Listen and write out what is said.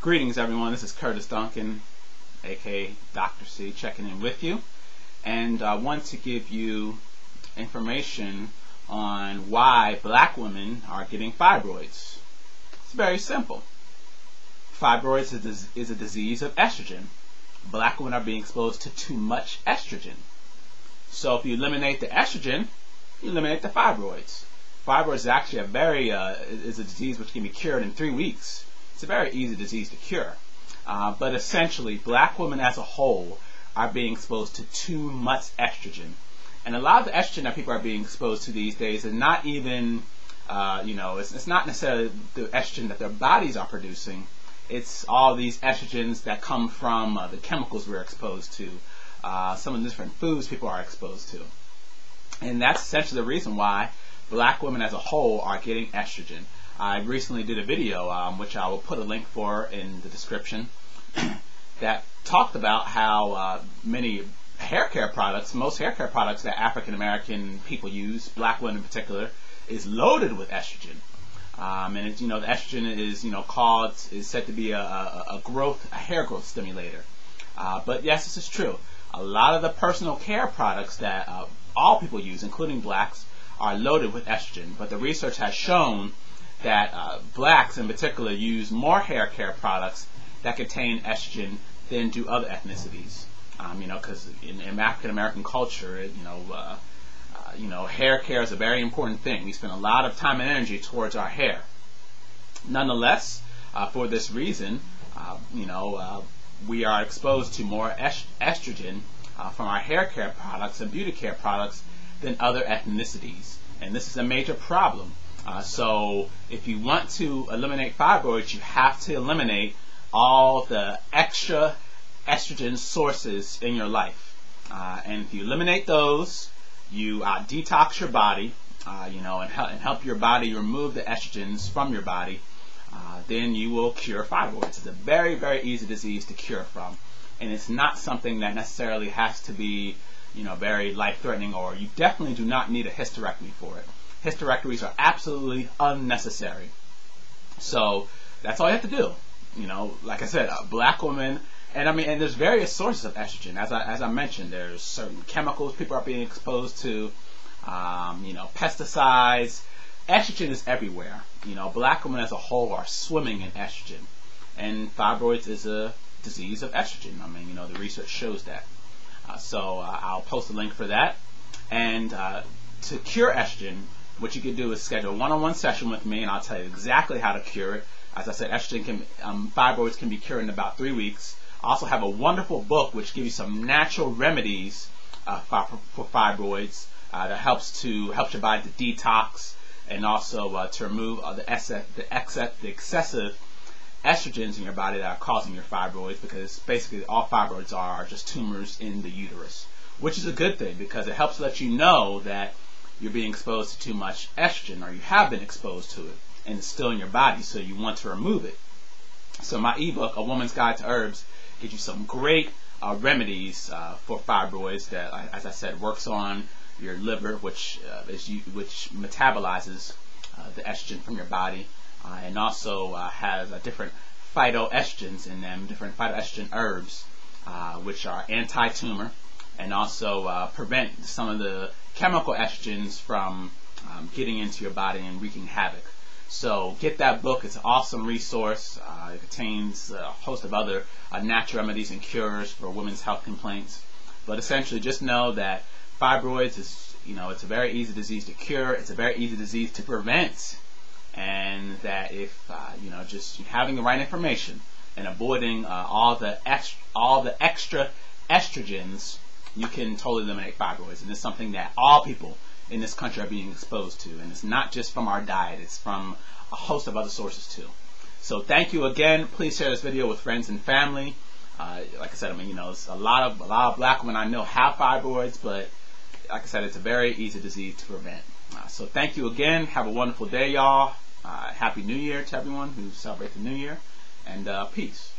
Greetings, everyone. This is Curtis Duncan, aka Dr. C, checking in with you. And I want to give you information on why black women are getting fibroids. It's very simple. Fibroids is a disease of estrogen. Black women are being exposed to too much estrogen. So if you eliminate the estrogen, you eliminate the fibroids. Fibroids is actually a very uh, is a disease which can be cured in three weeks. It's a very easy disease to cure. Uh, but essentially, black women as a whole are being exposed to too much estrogen. And a lot of the estrogen that people are being exposed to these days is not even, uh, you know, it's, it's not necessarily the estrogen that their bodies are producing. It's all these estrogens that come from uh, the chemicals we're exposed to, uh, some of the different foods people are exposed to. And that's essentially the reason why black women as a whole are getting estrogen. I recently did a video, um, which I will put a link for in the description, that talked about how uh, many hair care products, most hair care products that African American people use, black women in particular, is loaded with estrogen. Um, and it's, you know, the estrogen is, you know, called, is said to be a, a, a growth, a hair growth stimulator. Uh, but yes, this is true. A lot of the personal care products that uh, all people use, including blacks, are loaded with estrogen. But the research has shown that uh, blacks in particular use more hair care products that contain estrogen than do other ethnicities. Um, you know, because in, in, African American culture, you know, uh, uh, you know, hair care is a very important thing. We spend a lot of time and energy towards our hair. Nonetheless, uh, for this reason, uh, you know, uh, we are exposed to more est estrogen from our hair care products and beauty care products than other ethnicities, and this is a major problem. Uh, so if you want to eliminate fibroids, you have to eliminate all the extra estrogen sources in your life. Uh, and if you eliminate those, you uh, detox your body, uh, you know, and, help, and help your body remove the estrogens from your body. Uh, then you will cure fibroids. It's a very, very easy disease to cure from, and it's not something that necessarily has to be, you know, very life-threatening, or you definitely do not need a hysterectomy for it hysterectomies are absolutely unnecessary. So that's all you have to do. You know, like I said, a black woman, and I mean, and there's various sources of estrogen. As I, as I mentioned, there's certain chemicals people are being exposed to, um, you know, pesticides. Estrogen is everywhere. You know, black women as a whole are swimming in estrogen. And fibroids is a disease of estrogen. I mean, you know, the research shows that. Uh, so uh, I'll post a link for that. And uh, to cure estrogen, what you can do is schedule a one-on-one session with me, and I'll tell you exactly how to cure it. As I said, estrogen can, um, fibroids can be cured in about three weeks. I also have a wonderful book which gives you some natural remedies uh, for, fibroids uh, that helps to help your body to detox and also uh, to remove the, the, excess, the excessive estrogens in your body that are causing your fibroids because basically all fibroids are just tumors in the uterus, which is a good thing because it helps let you know that you're being exposed to too much estrogen or you have been exposed to it and it's still in your body so you want to remove it. So my ebook, A Woman's Guide to Herbs, gives you some great uh, remedies uh, for fibroids that, as I said, works on your liver, which uh, is you, which metabolizes uh, the estrogen from your body, uh, and also uh, has different phytoestrogens in them, different phytoestrogen herbs, which are anti-tumor and also prevent some of the chemical estrogens from um, getting into your body and wreaking havoc. So get that book. It's an awesome resource. Uh, it contains a host of other uh, natural remedies and cures for women's health complaints. But essentially, just know that fibroids is, you know, it's a very easy disease to cure. It's a very easy disease to prevent. And that if, uh, you know, just having the right information and avoiding uh, all the all the extra estrogens you can totally eliminate fibroids. And it's something that all people in this country are being exposed to. And it's not just from our diet, it's from a host of other sources too. So thank you again. Please share this video with friends and family. Uh, like I said, I mean, you know, a lot of a lot of black women I know have fibroids, but like I said, it's a very easy disease to prevent. Uh, so thank you again. Have a wonderful day, y'all. Uh, Happy New Year to everyone who celebrates the New Year, and uh, peace.